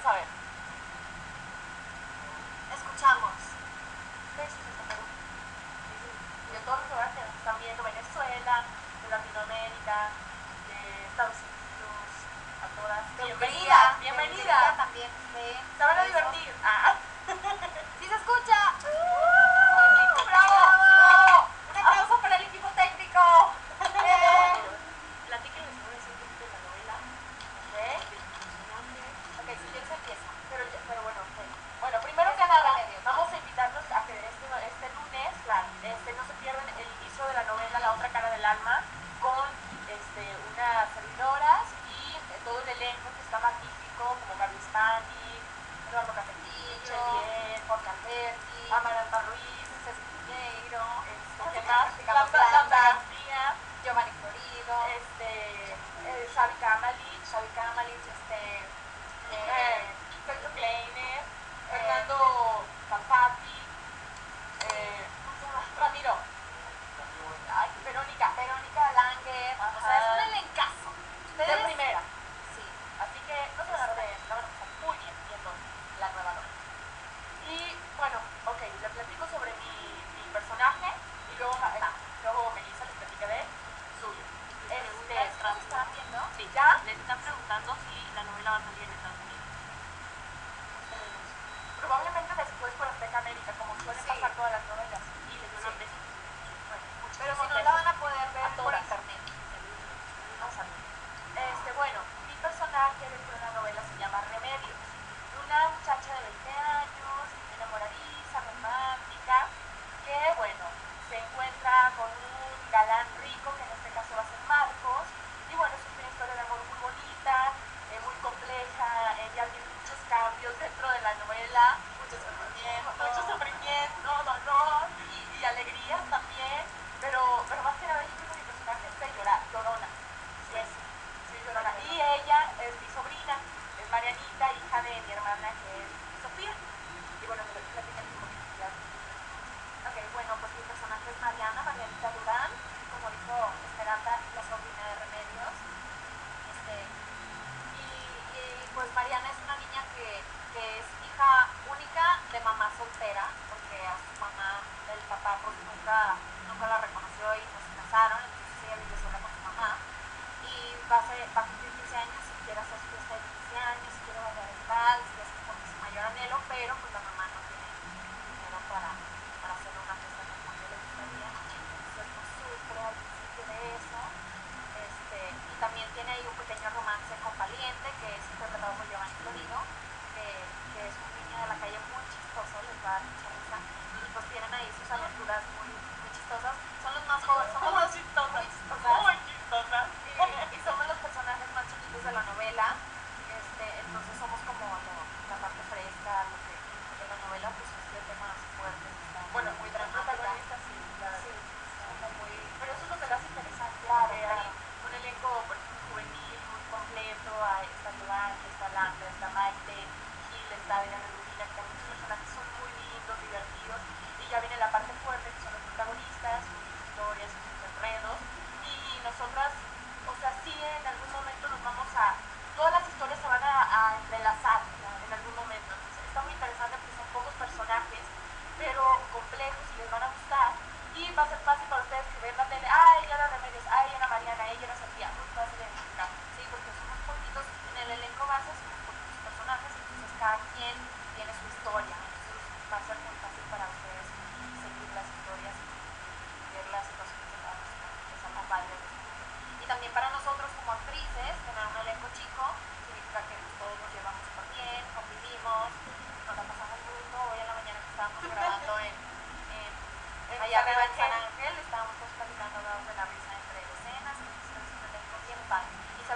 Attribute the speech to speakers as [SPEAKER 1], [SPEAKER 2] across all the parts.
[SPEAKER 1] outside. pues
[SPEAKER 2] nunca, nunca la reconoció y no se casaron, entonces ella vive sola con su mamá. Y va a, ser, va a cumplir 15 años y quiere hacer su fiesta de 15 años, y quiere bailar el vals, que es como su mayor anhelo, pero pues la mamá no tiene dinero para, para hacer una fiesta como yo le gustaría, entonces pues sufre al de eso, este, y también tiene ahí un pequeño romance con Valiente, que es interpretado por Giovanni Florido, que, que es un niño de la calle muy chistoso, les va a dar mucha risa tienen ahí sus aventuras muy, muy chistosas. Son los más jóvenes, somos los chistosas.
[SPEAKER 1] Muy chistosas.
[SPEAKER 2] Y, y, somos los personajes más chiquitos de la novela. Este, entonces somos como la parte fresca, lo de la novela pues es de temas fuertes.
[SPEAKER 1] Bueno,
[SPEAKER 2] muy dramática.
[SPEAKER 1] Sí,
[SPEAKER 2] sí,
[SPEAKER 1] pero eso es lo que lo hace interesante.
[SPEAKER 2] Claro,
[SPEAKER 1] hay un elenco juvenil muy completo, ahí está Duarte, está Landa, está Maite, Gil, está Adriana Pues vernos ay, yo la Remedios, ay, yo la Mariana, ay, yo la
[SPEAKER 2] Sofía, pues todas
[SPEAKER 1] se ¿sí? Porque somos poquitos, en
[SPEAKER 2] el elenco
[SPEAKER 1] base
[SPEAKER 2] somos poquitos personajes, entonces cada quien tiene su historia,
[SPEAKER 1] entonces
[SPEAKER 2] va a ser muy fácil para ustedes seguir las
[SPEAKER 3] historias y ver las situaciones de cada
[SPEAKER 2] persona. Y también para nosotros como actrices, tener un elenco chico significa que todos nos llevamos súper bien, convivimos, nos la pasamos muy hoy en la mañana que estábamos grabando en, en,
[SPEAKER 1] en allá
[SPEAKER 2] arriba en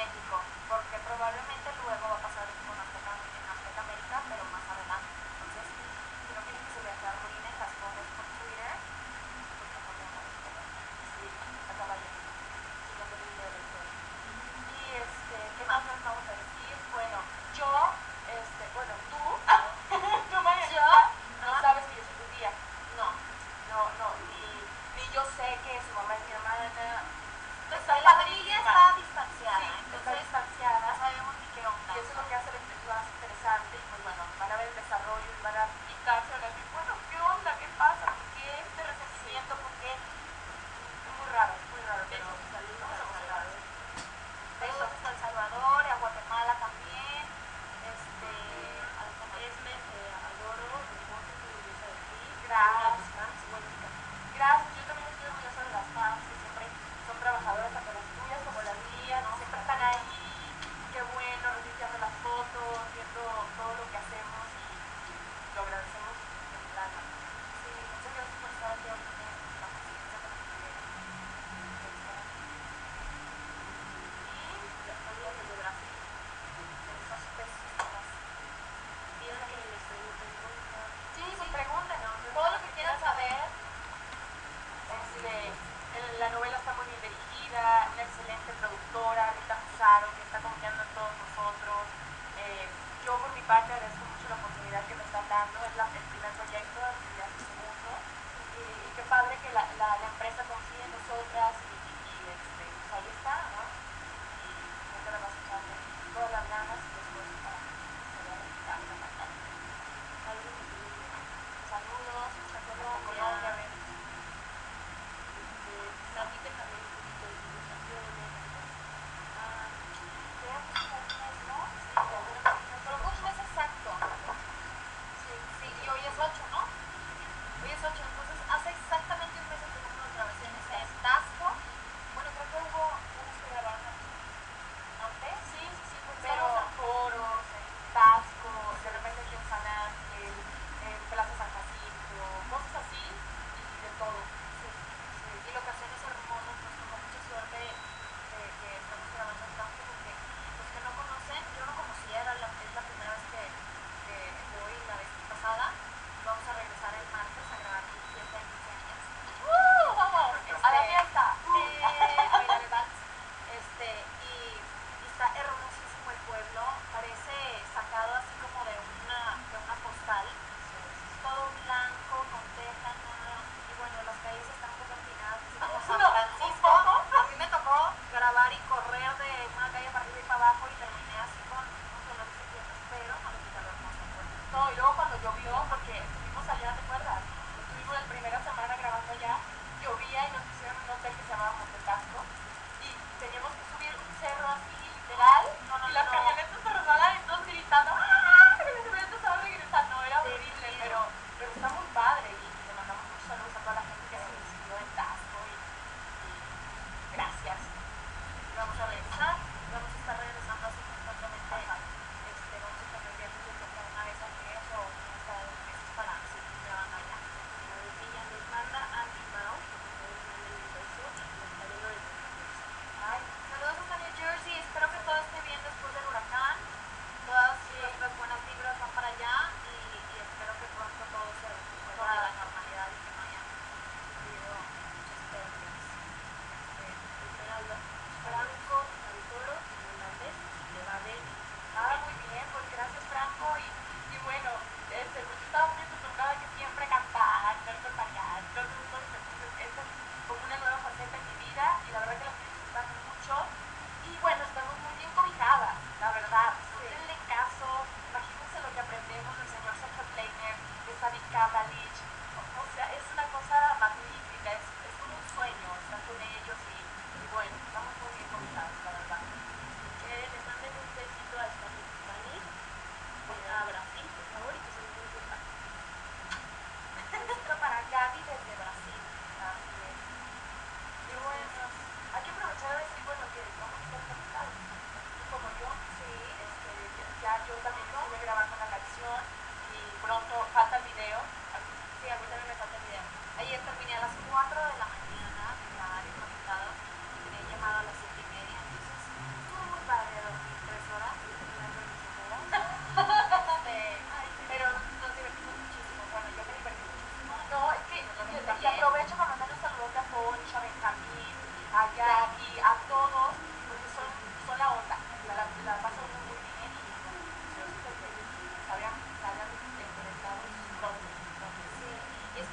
[SPEAKER 1] México, porque probablemente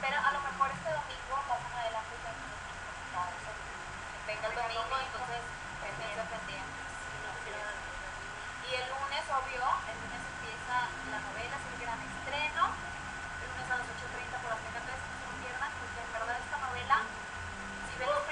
[SPEAKER 1] pero
[SPEAKER 2] a
[SPEAKER 1] lo mejor este domingo más adelante tengo
[SPEAKER 2] venga el domingo, entonces pues, pendiente pendientes. Y el lunes, obvio, el lunes empieza la novela, es el gran estreno, el lunes a las 8.30 por Azteca 3, no se lo pierdan, porque verdad esta novela, si ven los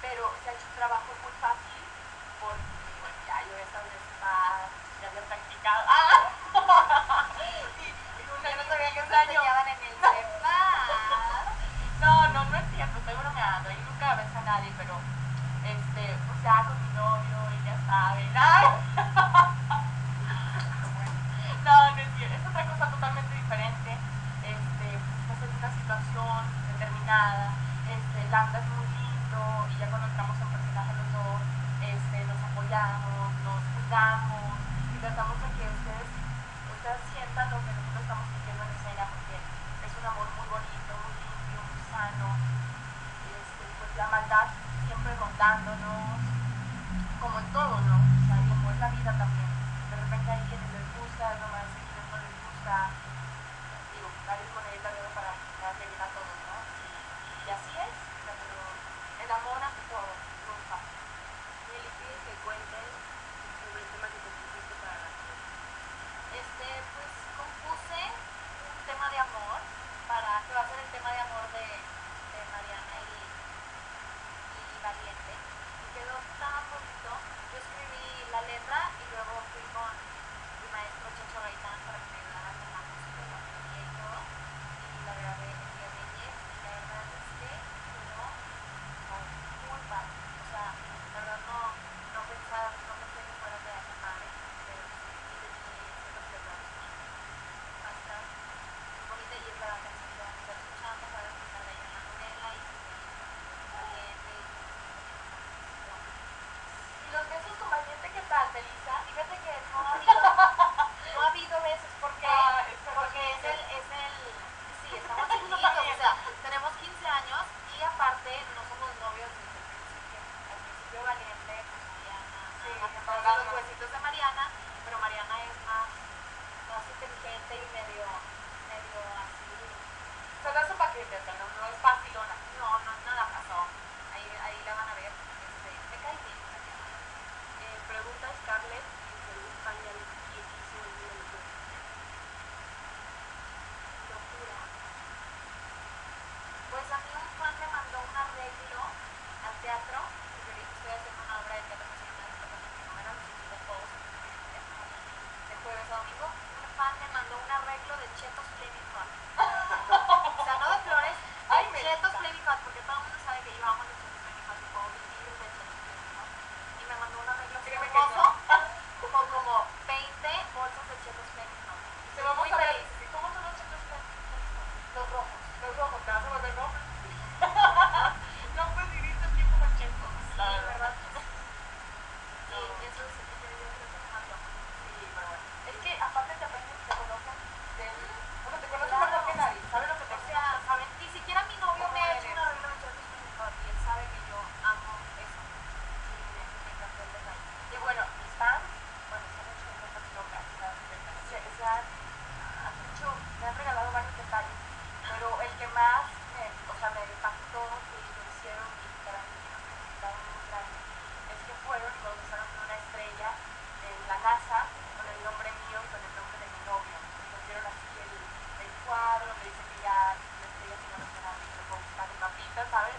[SPEAKER 1] pero se ha hecho un trabajo muy fácil porque bueno, ya yo he estado universidad, ya había practicado. ¡Ah! y,
[SPEAKER 2] no, sabía que en el CEPA.
[SPEAKER 1] no, no, no es cierto, estoy bromeando, y nunca ves a nadie, pero este, o sea, con mi novio, y ya saben. ¡Ah! no, no es cierto, es otra cosa totalmente diferente. Este, estás en una situación determinada, este, la
[SPEAKER 2] andas dando sorry, man, but I'm teatro, estoy haciendo una obra de teatro que todos jueves a domingo, un fan me mandó un arreglo de Chetos Flaming o sea, no de flores, Chetos Flaming porque todo el mundo sabe que yo los Chetos Flaming y de Chetos Y me mandó un arreglo hermoso, con como 20 bolsas de Chetos Flaming
[SPEAKER 1] Se va
[SPEAKER 2] muy feliz.
[SPEAKER 1] pero el
[SPEAKER 2] que más, me,
[SPEAKER 1] o sea,
[SPEAKER 2] me
[SPEAKER 1] impactó y
[SPEAKER 2] lo hicieron y para mí creo que
[SPEAKER 4] resultado
[SPEAKER 2] muy grande, es
[SPEAKER 1] que fueron y
[SPEAKER 2] bautizaron una estrella en la NASA con el nombre mío y con el nombre de mi novio. Nos
[SPEAKER 4] dieron así el, cuadro, me
[SPEAKER 2] dice que ya la estrella se va a relacionar con papitas, ¿sabes?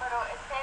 [SPEAKER 2] Pero, pero espérense,